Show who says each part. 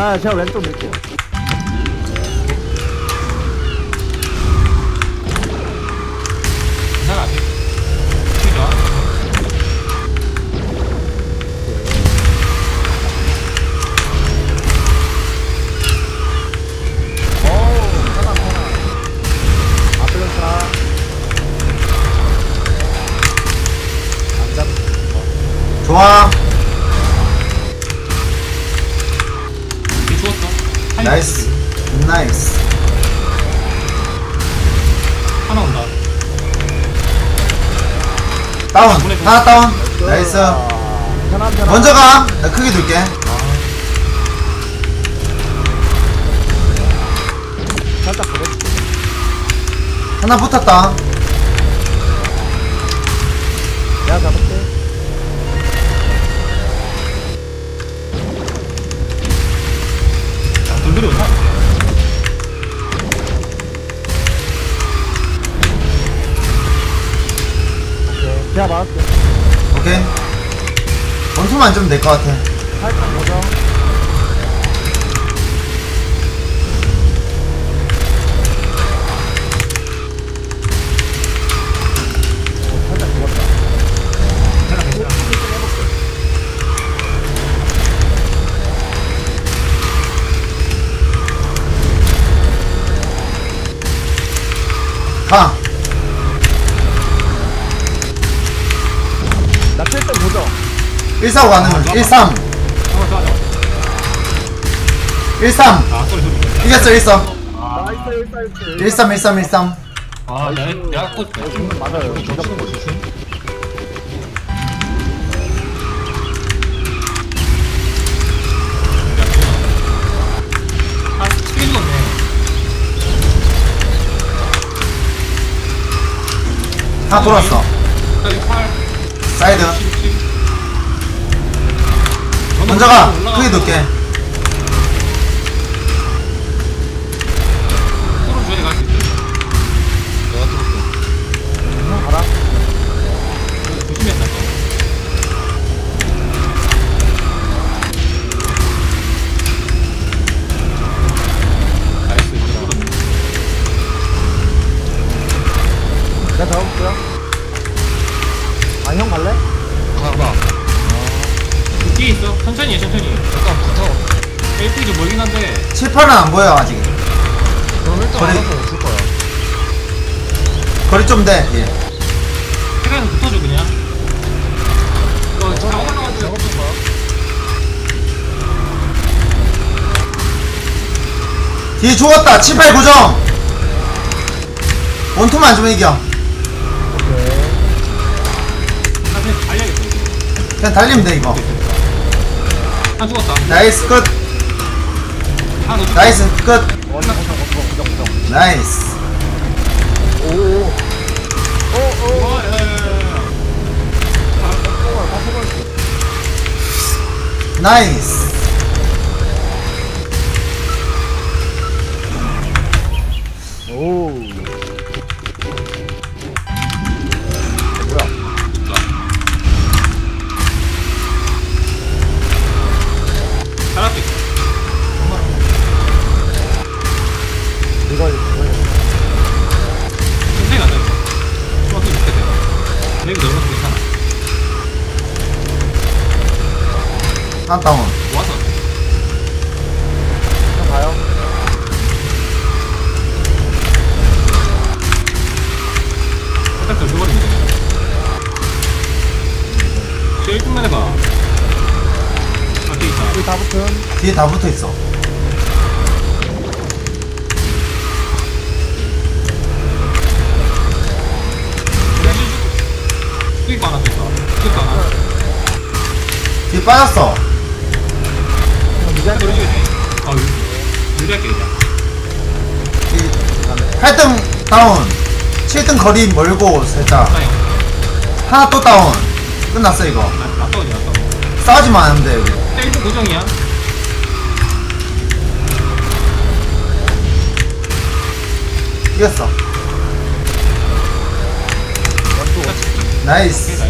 Speaker 1: 아 제가 왼쪽 밀게요
Speaker 2: 괜찮아 아직. 좋아
Speaker 3: nice. nice.
Speaker 2: 하나 온다.
Speaker 3: 다운. 하나 다운. nice.
Speaker 1: 아, 편안 편안
Speaker 3: 먼저 가나 크게 둘게.
Speaker 1: 살짝 보내
Speaker 3: 하나 붙었다
Speaker 1: 제가 막을게.
Speaker 3: 오케이. 원투만 좀될것 같아.
Speaker 1: 살짝
Speaker 2: 괜찮아
Speaker 3: 가
Speaker 1: 나 7점 고정
Speaker 3: 145 가는 거13
Speaker 2: 잡아 잡아 잡아
Speaker 3: 13
Speaker 2: 아 소리 소리.
Speaker 3: 이겼어 13
Speaker 2: 아,
Speaker 1: 나이스 1 1
Speaker 3: 13 13 13
Speaker 2: 아 내가 내가 꼭
Speaker 1: 맞아요.
Speaker 2: 조심 조심 아, 치킨 죽었네.
Speaker 3: 하나 돌았어.
Speaker 2: 여기 8,
Speaker 3: 사이드
Speaker 2: 17.
Speaker 3: 먼저 가 크게
Speaker 2: 있어. 내가
Speaker 1: 아 형 갈래?
Speaker 2: 봐봐. 뒤에 있어. 천천히 해, 천천히. 약간 붙어. LP 좀 멀긴 한데.
Speaker 3: 7, 8은 안 보여 아직
Speaker 2: 그럼 일단
Speaker 3: 거리-
Speaker 2: 알아서 줄 거야.
Speaker 3: 거리 좀돼 예.
Speaker 2: 해가서 붙어줘 그냥. 이거 작업 올라가지고 작업 좀 봐.
Speaker 3: 뒤에 죽었다 7, 8 고정 원투만 좀 이겨
Speaker 2: 그냥
Speaker 3: 달리면 돼 이거
Speaker 2: 한 죽었다.
Speaker 3: 나이스 끝
Speaker 2: 하나 더 죽었다.
Speaker 3: 나이스 끝
Speaker 1: 원나 고정
Speaker 3: 나이스
Speaker 1: 오오 오오.
Speaker 3: 나이스
Speaker 1: 오
Speaker 3: 한 다운
Speaker 2: 모아서.
Speaker 1: 형 가요
Speaker 2: 살짝 돼. 저 1분만 해봐. 아, 뒤에 있다.
Speaker 1: 여기 다 붙은
Speaker 3: 뒤에 다 붙어있어
Speaker 2: 수익 하나 됐어. 수익 하나.
Speaker 3: 뒤에 빠졌어
Speaker 2: 유리할게, 그냥.
Speaker 3: 8등 다운 7등 거리 멀고 살짝. 하나 또 다운 끝났어 이거. 싸우지만 않으면 돼 여기
Speaker 2: 1등 고정이야.
Speaker 3: 이겼어 나이스